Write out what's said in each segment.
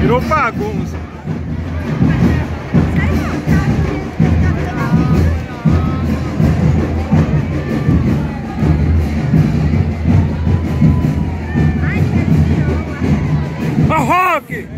Virou bagunça. Ó, Rock!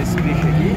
vendo esse, esse bicho aqui?